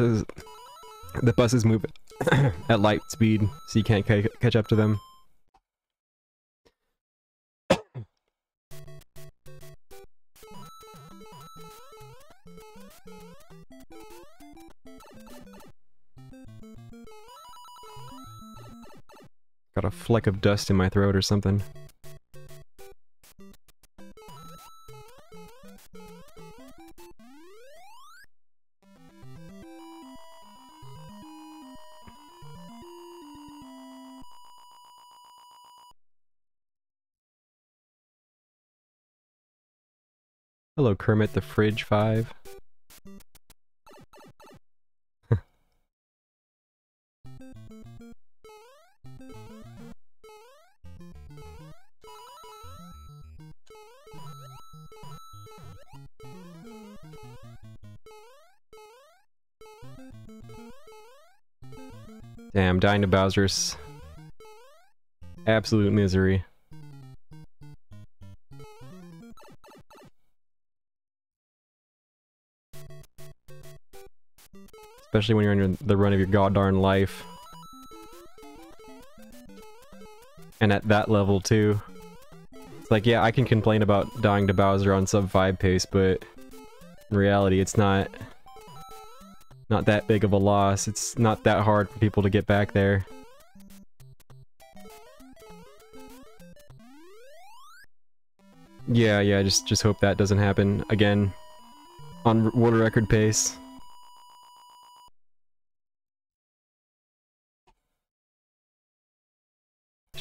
the buses move at light speed, so you can't ca catch up to them. Got a fleck of dust in my throat or something. Hello, Kermit the Fridge 5. Damn, dying to Bowser's absolute misery. Especially when you're in the run of your goddamn life. And at that level too. It's like, yeah, I can complain about dying to Bowser on sub 5 pace, but in reality it's not not that big of a loss. It's not that hard for people to get back there. Yeah, yeah, just just hope that doesn't happen again on world record pace.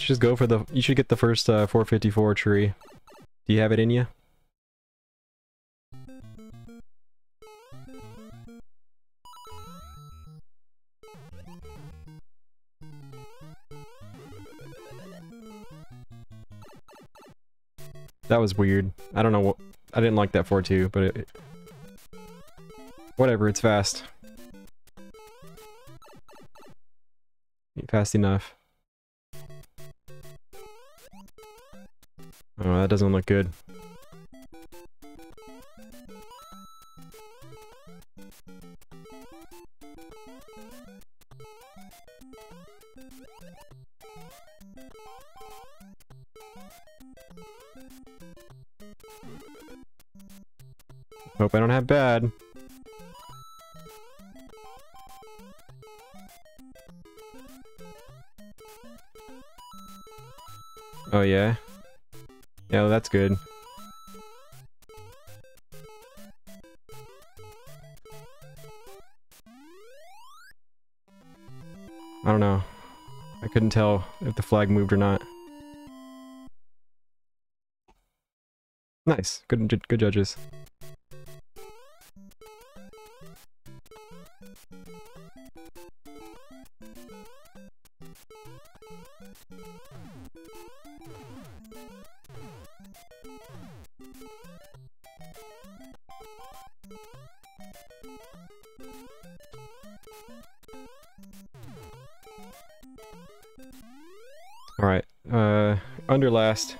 Just go for the... You should get the first uh, 454 tree. Do you have it in you? That was weird. I don't know what... I didn't like that 4-2, but it... Whatever, it's fast. Fast enough. Oh, that doesn't look good. Hope I don't have bad. Oh yeah? Yeah, well, that's good. I don't know. I couldn't tell if the flag moved or not. Nice. Good, good judges. Alright, uh, under last.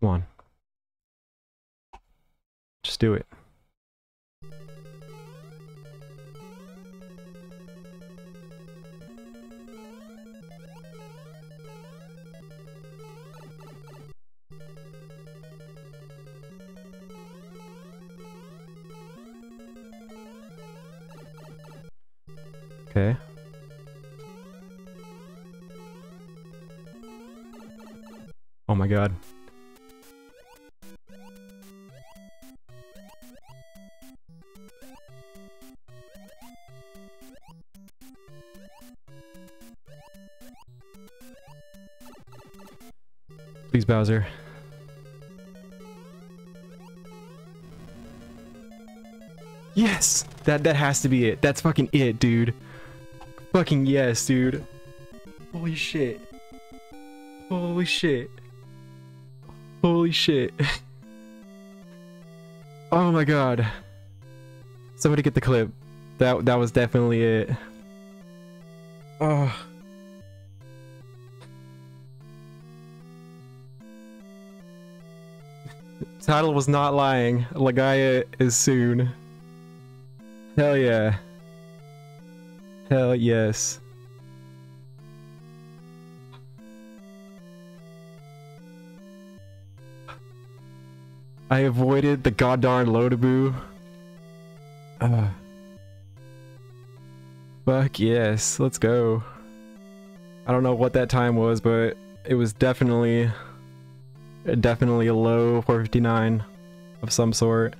Come on. Just do it. Okay. Oh my god. Please, Bowser. Yes! That that has to be it. That's fucking it, dude. Fucking yes, dude. Holy shit. Holy shit. Holy shit. oh my god. Somebody get the clip. That that was definitely it. Oh. Title was not lying. Legaia is soon. Hell yeah. Hell yes. I avoided the goddamn Lodaboo. Uh. Fuck yes, let's go. I don't know what that time was, but it was definitely, definitely a low 459 of some sort.